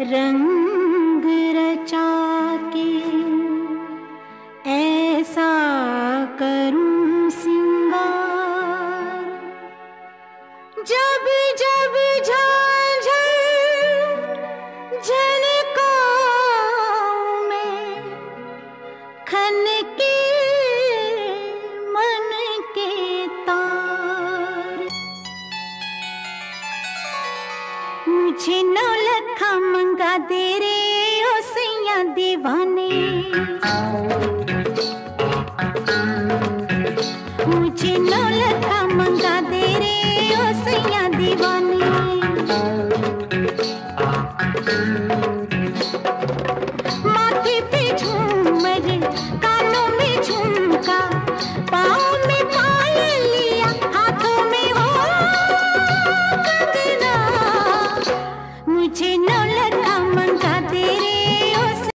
रंग रचा के ऐसा करूँ सिंगार। जब जब झांझर का में खन की मुझे नौलखा मंगा दे रे ओ सैया दीवाने। no